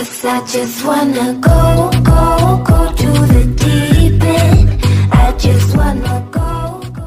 Cause I just wanna go, go, go to the deep end. I just wanna.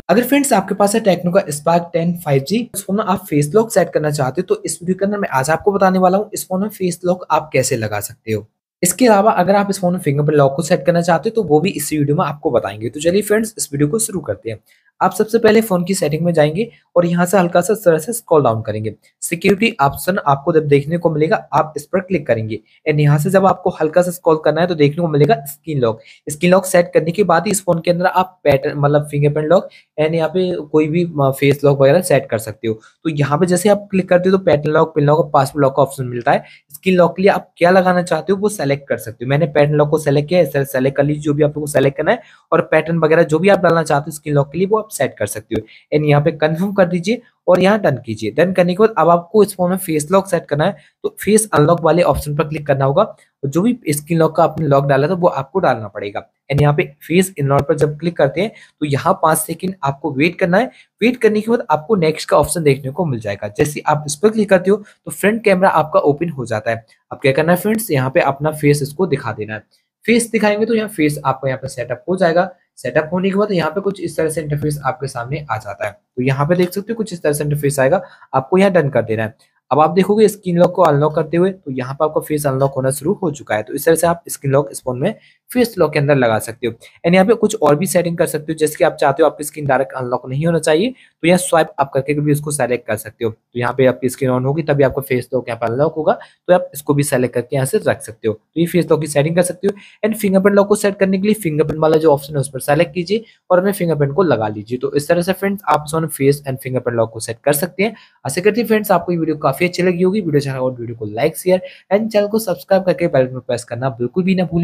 अगर friends आपके पास है techno का spark 10 5G इस फ़ोन में आप फेस लॉक सेट करना चाहते हो तो इस वीडियो के अंदर मैं आज आपको बताने वाला हूँ इस फ़ोन में फेस लॉक आप कैसे लगा सकते हो इसके अलावा अगर आप इस फ़ोन में फिंगरप्रिंट लॉक को सेट करना चाहते हो तो वो भी इस वीडियो में आपको बताएँगे। तो चलिए फ्रेंड्स इस वीडियो को शुरू करते हैं। आप सबसे पहले फ़ोन की सेटिंग में जाएँगे और यहाँ से हल्का सा तरह से स्क्रॉल डाउन करेंगे। सिक्योरिटी ऑप्शन आपको जब देखने को मिलेगा, आप इस पर क्लिक करेंगे। एंड यहाँ से जब आपको हल्का सा स्क्रॉल करना है तो देखने को मिलेगा screen lock screen lock set करने के बाद इस फ़ोन के अंदर आप पैटर्न मतलब फिंगरप्रिंट लॉक एंड यहाँ पे कोई भी फेस लॉक वगैरह सेट कर सकते हो। तो यहाँ पे जैसे आप क्लिक करते हो तो पैटर्न लॉक पिन लॉक और पासवर्ड लॉक का ऑप्शन मिलता है। स्क्रीन लॉक के लिए आप क्या लगाना चाहते हो, वो सेलेक्ट कर सकते हो। मैंने पैटर्न लॉक को सेलेक्ट किया सेलेक्ट कर लीजिए, जो भी आपको सेलेक्ट करना है और पैटर्न वगैरह जो भी आप डालना चाहते हो स्क्रीन लॉक के लिए वो आप सेट कर सकते हो। एंड यहाँ पे कन्फर्म कर दीजिए और यहाँ डन कीजिए। डन करने के बाद अब आपको इस फ़ोन में फेस लॉक सेट करना है तो फेस अनलॉक वाले ऑप्शन पर क्लिक करना होगा। और जो भी स्क्रीन लॉक का आपने लॉक डाला था, वो आपको डालना पड़ेगा। एंड यहाँ पे फेस इनलॉक पर जब क्लिक करते हैं तो यहाँ पाँच सेकंड आपको वेट करना है। वेट करने के बाद आपको नेक्स्ट का ऑप्शन देखने को मिल जाएगा। जैसे आप इस पर क्लिक करते हो तो फ्रंट कैमरा आपका ओपन हो जाता है। अब क्या करना है फ्रेंड्स यहाँ पे अपना फेस इसको दिखा देना है। फेस दिखाएँगे तो यहाँ फेस आपका यहाँ पे सेटअप हो जाएगा। सेटअप होने के बाद यहाँ पे कुछ इस तरह से इंटरफेस आपके सामने आ जाता है। तो यहाँ पे देख सकते हो कुछ इस तरह से इंटरफेस आएगा। आपको यहाँ डन कर देना है। अब आप देखोगे स्क्रीन लॉक को अनलॉक करते हुए तो यहाँ पे आपका फेस अनलॉक होना शुरू हो चुका है। तो इस तरह से आप स्क्रीन लॉक इस फ़ोन में फेस लॉक के अंदर लगा सकते हो। एंड यहाँ पे कुछ और भी सेटिंग कर सकते हो, जैसे कि आप चाहते हो आपकी स्क्रीन डायरेक्ट अनलॉक नहीं होना चाहिए तो यहाँ स्वाइप आप करके भी इसको सेलेक्ट कर सकते हो। तो यहाँ पे आपकी स्क्रीन ऑन होगी, तभी आपका फेस लॉक यहाँ पर अनलॉक होगा तो आप इसको भी सेलेक्ट करके यहाँ से रख सकते हो। तो ये फेस लॉक की सेटिंग कर सकते हो। एंड फिंगरप्रिंट लॉक को सेट करने के लिए फिंगरप्रिंट वाला जो ऑप्शन है, उस पर सेलेक्ट कीजिए और अपने फिंगरप्रिंट को लगा लीजिए। तो इस तरह से फ्रेंड्स आप उसमें फेस एंड फिंगरप्रिंट लॉक को सेट कर सकते हैं। आशा करती है फ्रेंड्स आपको ये वीडियो काफ़ी अच्छी लगी होगी। वीडियो अच्छा और वीडियो को लाइक शेयर एंड चैनल को सब्सक्राइब करके बेल पर प्रेस करना बिल्कुल भी ना भूलें।